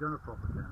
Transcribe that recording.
gonna propaganda.